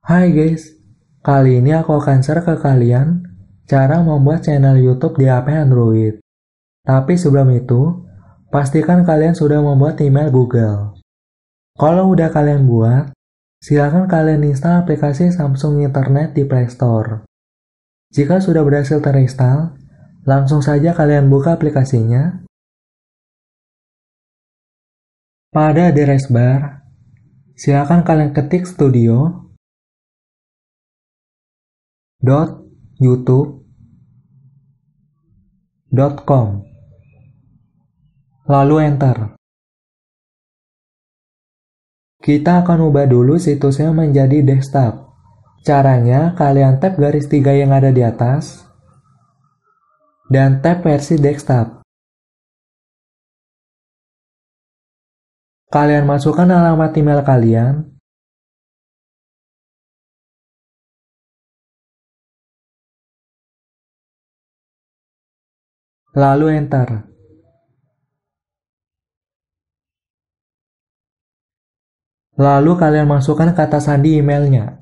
Hai guys, kali ini aku akan share ke kalian cara membuat channel YouTube di HP Android. Tapi sebelum itu, pastikan kalian sudah membuat email Google. Kalau udah kalian buat, silakan kalian install aplikasi Samsung Internet di Play Store. Jika sudah berhasil terinstall, langsung saja kalian buka aplikasinya. Pada address bar, silakan kalian ketik studio youtube.com lalu enter. Kita akan ubah dulu situsnya menjadi desktop. Caranya kalian tap garis tiga yang ada di atas dan tap versi desktop. Kalian masukkan alamat email kalian lalu enter. Lalu kalian masukkan kata sandi emailnya.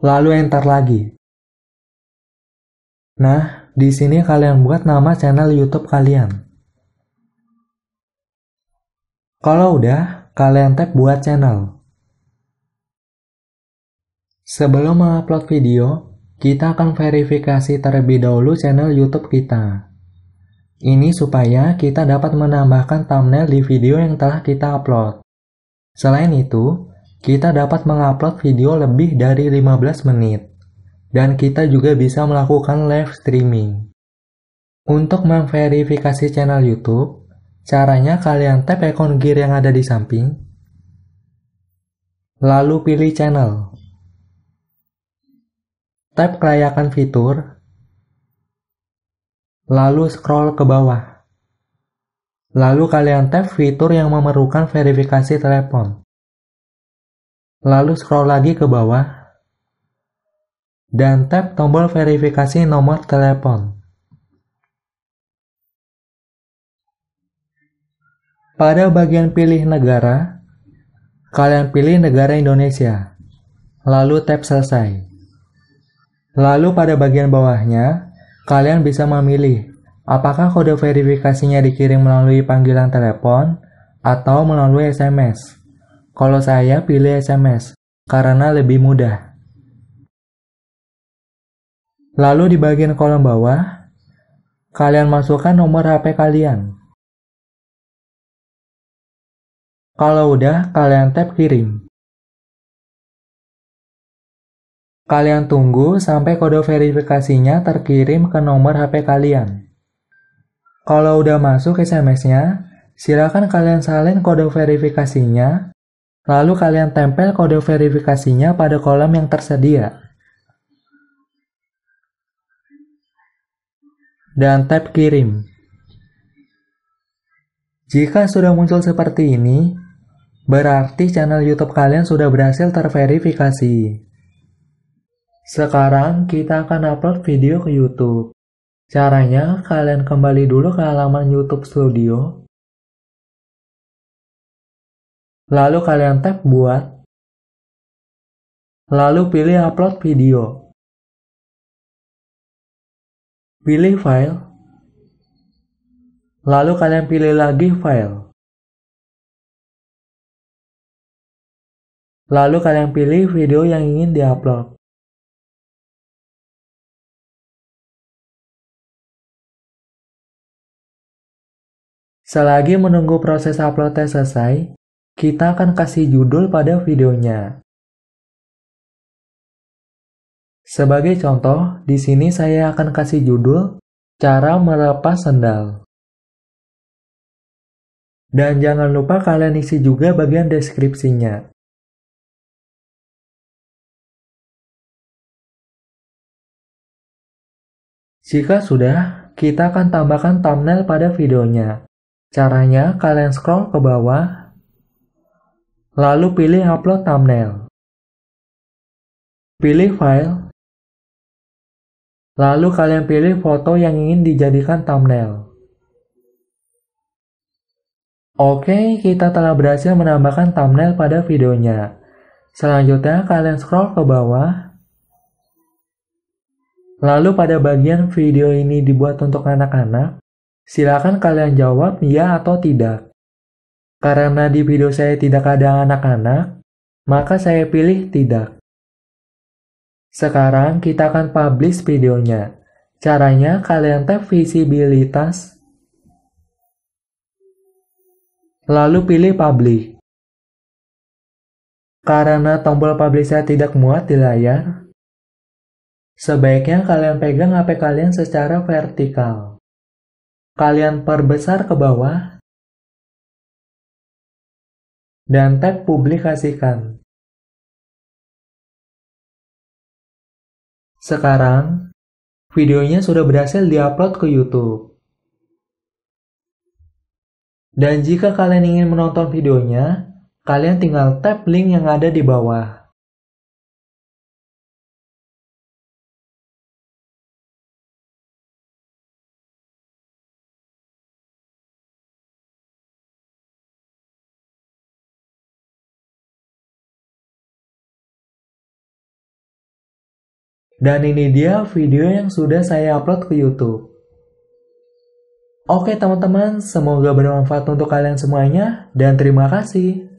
Lalu enter lagi. Nah, di sini kalian buat nama channel YouTube kalian. Kalau udah, kalian tap buat channel. Sebelum mengupload video, kita akan verifikasi terlebih dahulu channel YouTube kita. Ini supaya kita dapat menambahkan thumbnail di video yang telah kita upload. Selain itu, kita dapat mengupload video lebih dari 15 menit. Dan kita juga bisa melakukan live streaming. Untuk memverifikasi channel YouTube, caranya kalian tap ikon gear yang ada di samping, lalu pilih channel. Tap kelayakan fitur, lalu scroll ke bawah. Lalu kalian tap fitur yang memerlukan verifikasi telepon. Lalu scroll lagi ke bawah, dan tap tombol verifikasi nomor telepon. Pada bagian pilih negara, kalian pilih negara Indonesia, lalu tap selesai. Lalu pada bagian bawahnya, Kalian bisa memilih apakah kode verifikasinya dikirim melalui panggilan telepon atau melalui SMS. Kalau saya pilih SMS karena lebih mudah. Lalu di bagian kolom bawah, kalian masukkan nomor HP kalian. Kalau udah, kalian tap kirim. Kalian tunggu sampai kode verifikasinya terkirim ke nomor HP kalian. Kalau udah masuk SMS-nya, silakan kalian salin kode verifikasinya, lalu kalian tempel kode verifikasinya pada kolom yang tersedia. Dan tap kirim. Jika sudah muncul seperti ini, berarti channel YouTube kalian sudah berhasil terverifikasi. Sekarang kita akan upload video ke YouTube. Caranya, kalian kembali dulu ke halaman YouTube Studio. Lalu kalian tap buat. Lalu pilih upload video. Pilih file. Lalu kalian pilih lagi file. Lalu kalian pilih video yang ingin diupload. Selagi menunggu proses uploadnya selesai, kita akan kasih judul pada videonya. Sebagai contoh, di sini saya akan kasih judul Cara Melepas Sendal. Dan jangan lupa kalian isi juga bagian deskripsinya. Jika sudah, kita akan tambahkan thumbnail pada videonya. Caranya, kalian scroll ke bawah, lalu pilih upload thumbnail. Pilih file, lalu kalian pilih foto yang ingin dijadikan thumbnail. Oke, kita telah berhasil menambahkan thumbnail pada videonya. Selanjutnya kalian scroll ke bawah. Lalu pada bagian video ini dibuat untuk anak-anak, silakan kalian jawab ya atau tidak. Karena di video saya tidak ada anak-anak, maka saya pilih tidak. Sekarang kita akan publish videonya. Caranya kalian tap visibilitas, lalu pilih publish. Karena tombol publish tidak muat di layar, sebaiknya kalian pegang HP kalian secara vertikal. Kalian perbesar ke bawah, dan tag publikasikan. Sekarang, videonya sudah berhasil diupload ke YouTube. Dan jika kalian ingin menonton videonya, Kalian tinggal tap link yang ada di bawah. Dan ini dia video yang sudah saya upload ke YouTube. Oke teman-teman, semoga bermanfaat untuk kalian semuanya dan terima kasih.